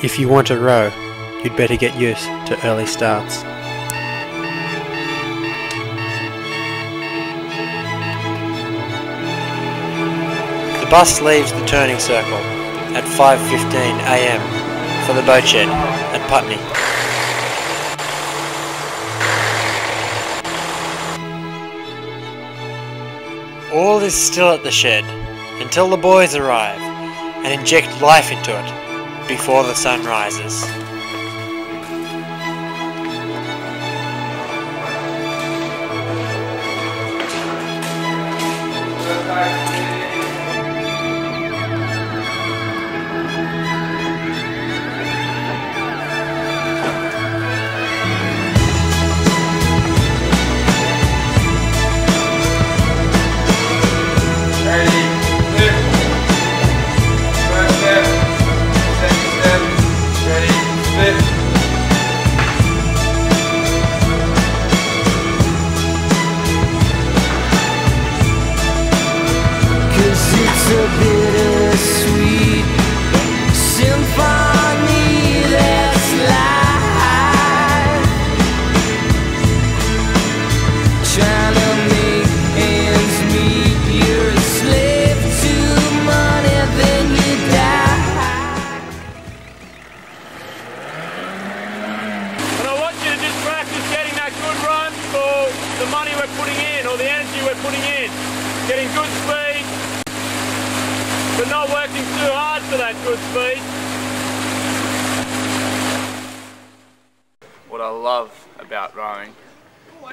If you want to row, you'd better get used to early starts. The bus leaves the turning circle at 5.15am for the boat shed at Putney. All is still at the shed until the boys arrive and inject life into it before the sun rises. For that good speed. What I love about rowing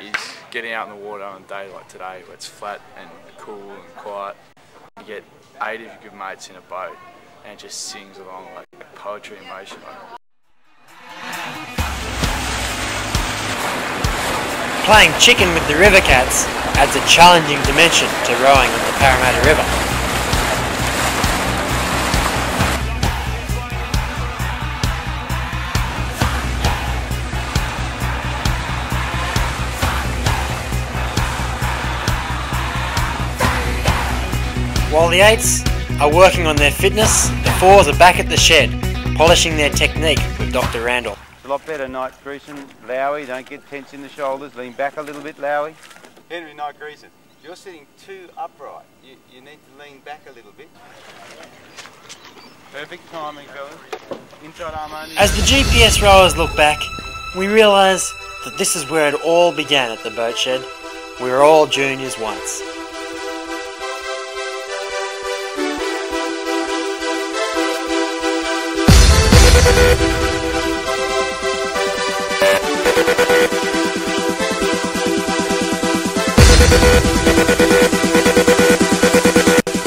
is getting out in the water on a day like today where it's flat and cool and quiet. You get eight of your good mates in a boat and it just sings along like poetry in motion. Playing chicken with the river cats adds a challenging dimension to rowing on the Parramatta River. While the eights are working on their fitness, the fours are back at the shed, polishing their technique with Dr. Randall. It's a lot better Knight greasing. Lowy, don't get tense in the shoulders. Lean back a little bit, Lowy. Henry, Knight greasing. You're sitting too upright. You, you need to lean back a little bit. Perfect timing, fellas. Inside arm only. As the GPS rowers look back, we realise that this is where it all began at the boat shed. We were all juniors once.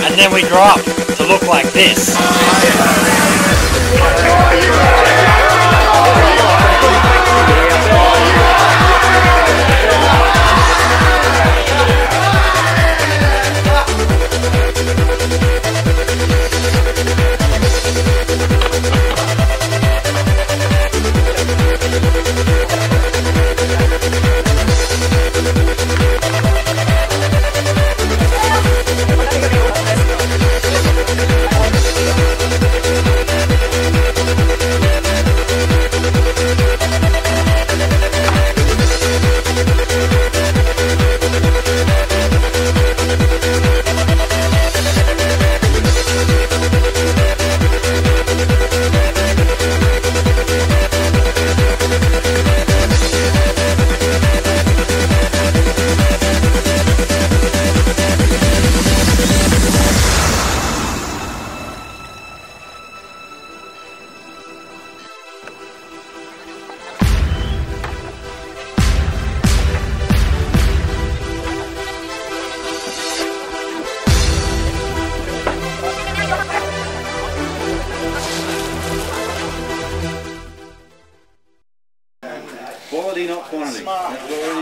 And then we grow up to look like this.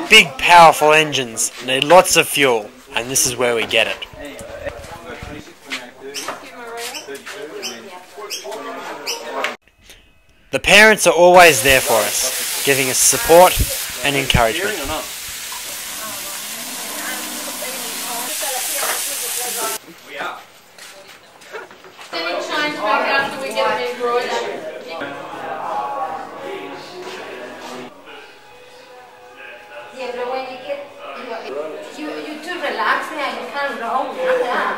Big, powerful engines need lots of fuel, and this is where we get it. The parents are always there for us, giving us support and encouragement. Hundred dollars, yeah.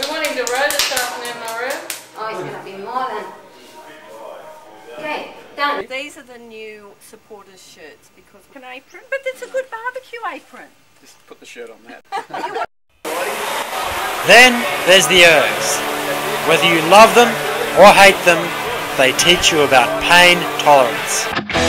We want him to row this afternoon, Maria. Oh, it's gonna be more than. Okay, done. These are the new supporters shirts because an apron, but it's a good barbecue apron. Just put the shirt on that. Then there's the Ergs. Whether you love them or hate them, they teach you about pain tolerance.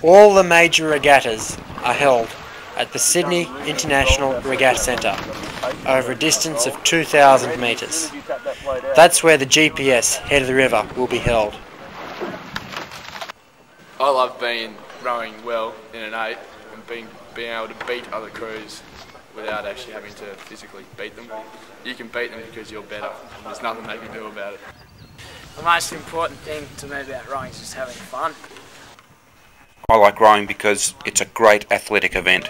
All the major regattas are held at the Sydney International Regatta Centre over a distance of 2,000 metres. That's where the GPS Head of the River will be held. I love being rowing well in an eight and being being able to beat other crews without actually having to physically beat them. You can beat them because you're better. There's nothing they can do about it. The most important thing to me about rowing is just having fun. I like rowing because it's a great athletic event.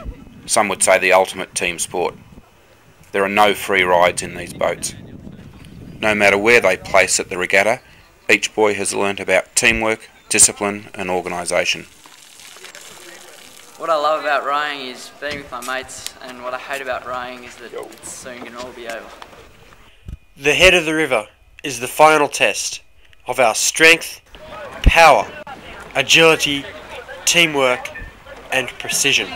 Some would say the ultimate team sport. There are no free rides in these boats. No matter where they place at the regatta, each boy has learnt about teamwork, discipline and organisation. What I love about rowing is being with my mates, and what I hate about rowing is that it's soon going to all be over. The Head of the River is the final test of our strength, power, agility, teamwork and precision.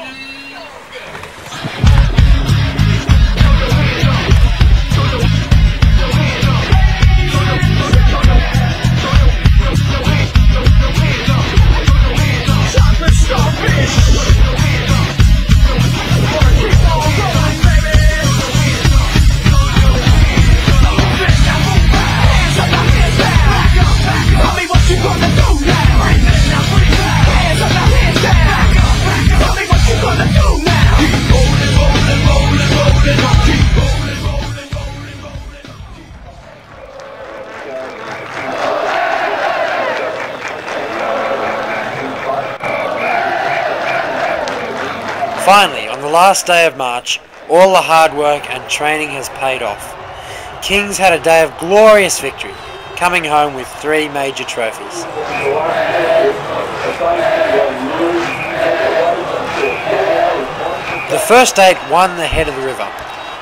Finally, on the last day of March, all the hard work and training has paid off. Kings had a day of glorious victory, coming home with three major trophies. The first eight won the head of the river,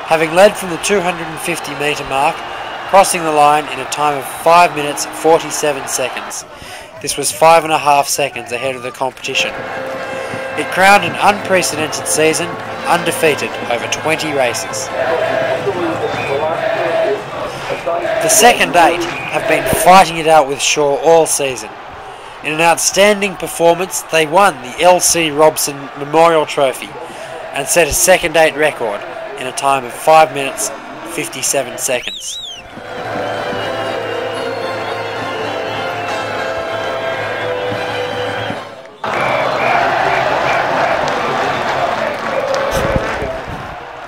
having led from the 250 metre mark, crossing the line in a time of 5 minutes 47 seconds. This was five and a half seconds ahead of the competition. It crowned an unprecedented season, undefeated over 20 races. The second eight have been fighting it out with Shore all season. In an outstanding performance, they won the LC Robson Memorial Trophy and set a second eight record in a time of 5 minutes 57 seconds.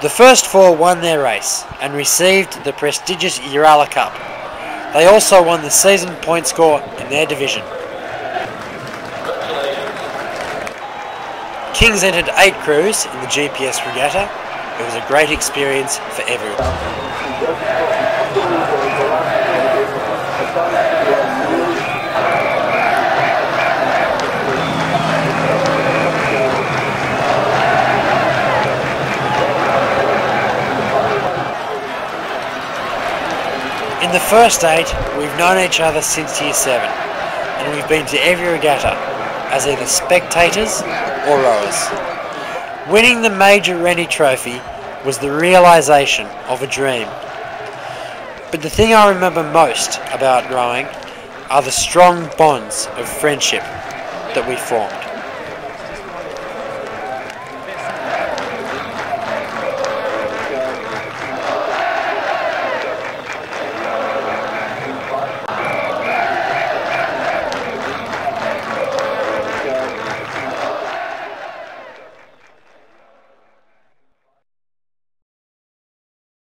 The first four won their race and received the prestigious Urala Cup. They also won the season point score in their division. Kings entered eight crews in the GPS regatta. It was a great experience for everyone. In the first eight, we've known each other since year seven, and we've been to every regatta as either spectators or rowers. Winning the major Rennie Trophy was the realization of a dream. But the thing I remember most about rowing are the strong bonds of friendship that we formed.